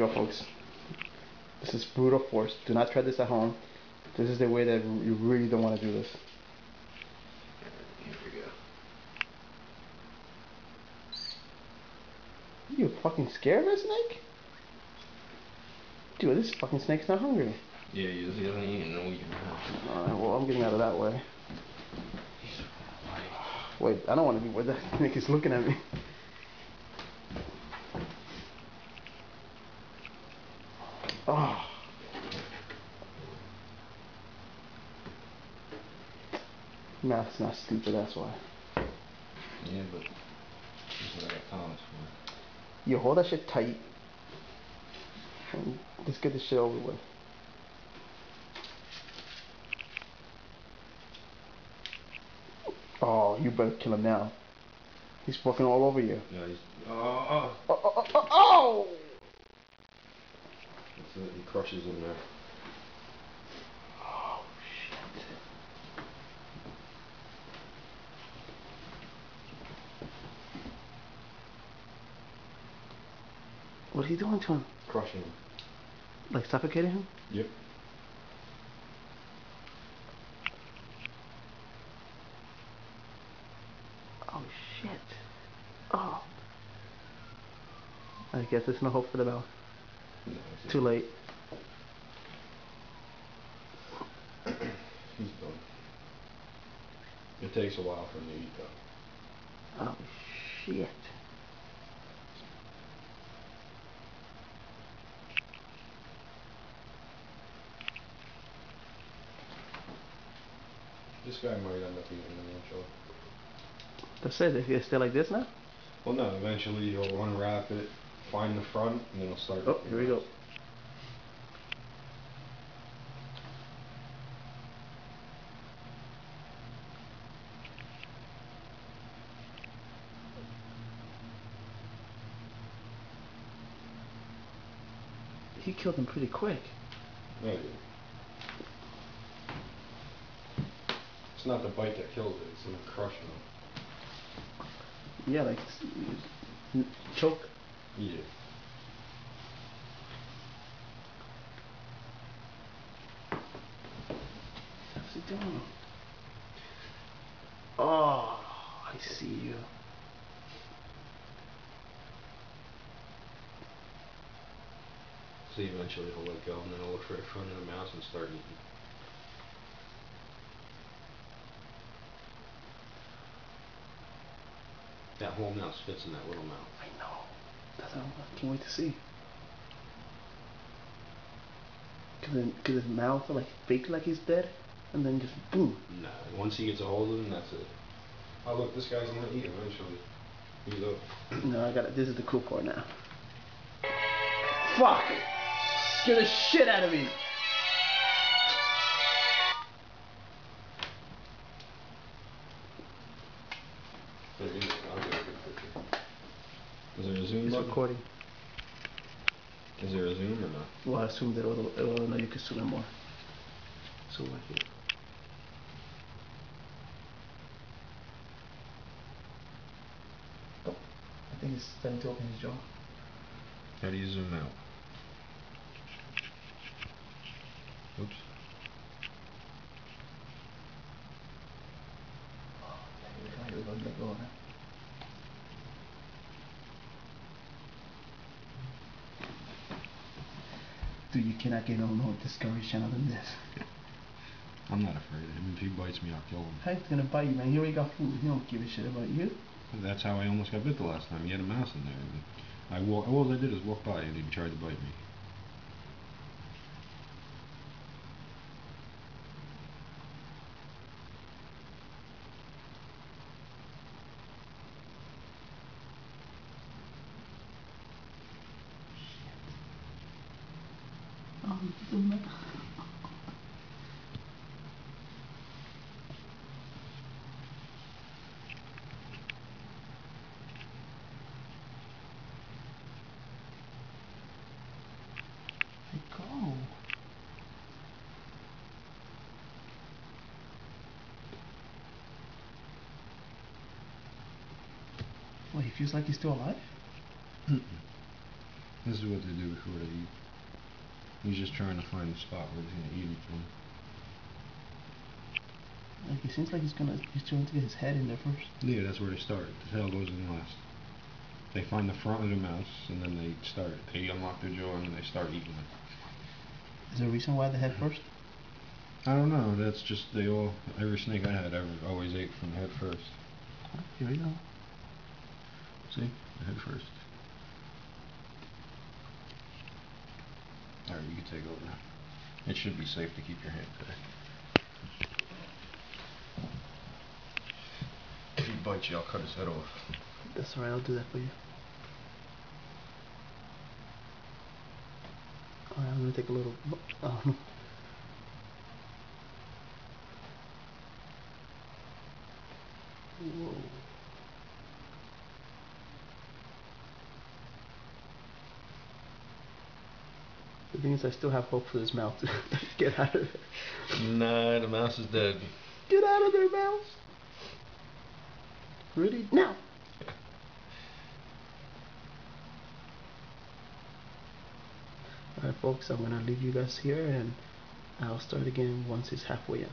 go, folks. This is brutal force. Do not try this at home. This is the way that you really don't want to do this. Here we go. You fucking scared of a snake? Dude, this fucking snake's not hungry. Yeah, he doesn't even know you. Alright, well, I'm getting out of that way. Wait, I don't want to be where that snake is looking at me. Oh. Math's not stupid, that's why. Yeah, but that's what I got comments for. You hold that shit tight. And let's get this shit over with. Oh, you better kill him now. He's fucking all over you. Yeah, he's. Oh, oh. Oh, oh, oh, oh, oh! oh! That's it. He crushes in there. Oh, shit. What are you doing to him? Crushing him. Like suffocating him? Yep. Oh shit. Oh. I guess there's no hope for the bell. No, Too late. He's done. It takes a while for him to eat though. Oh shit. This guy might end up eating him eventually. That's it. If you stay like this now? Well, no, eventually he'll unwrap it, find the front, and then he'll start. Oh, here we go. He killed him pretty quick. Dude. It's not the bite that kills it, it's the crushing. Yeah, like choke. Yeah. What's he doing? Oh, I see you. So eventually he'll let go, and then he'll look for the front of the mouse and start eating. That whole mouse fits in that little mouth. I know. That's what I can't wait to see. Cause, then, cause his mouth like fake like he's dead, and then just boom. Nah, once he gets a hold of him, that's it. Oh look, this guy's gonna eat eventually. He's up. No, I got it. This is the cool part now. Fuck! Scare the shit out of me. Is there a zoom or not? Well, I assume that it will, it will know you can zoom in more. So right here. Oh, I think it's starting to open his jaw. How do you zoom out? Oops. Here we go, let go now. You cannot get no more Discovery Channel than this. I'm not afraid of him. If he bites me, I'll kill him. How he's gonna bite you, man? He already got food. He don't give a shit about you. That's how I almost got bit the last time. He had a mouse in there. And I walk. All I did is walk by, and he tried to bite me. Zoom go. Wait, he feels like he's still alive? This is what they do before they eat. He's just trying to find the spot where he's gonna eat it from. Like it seems like he's gonna he's trying to get his head in there first. Yeah, that's where they start. The tail goes in last. They find the front of the mouse and then they start. They unlock their jaw and then they start eating it. Is there a reason why the head mm-hmm. first? I don't know. That's just they all. Every snake I had ever always ate from the head first. Here we go. See, the head first. All right, you can take over. It should be safe to keep your hand today. If he bites you, I'll cut his head off. That's alright, I'll do that for you. Alright, I'm gonna take a little um, Thing is, I still have hope for this mouse to get out of there. Nah, the mouse is dead. Get out of there, mouse! Ready? Now! Alright folks, I'm gonna leave you guys here and I'll start again once it's halfway in.